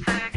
perfect.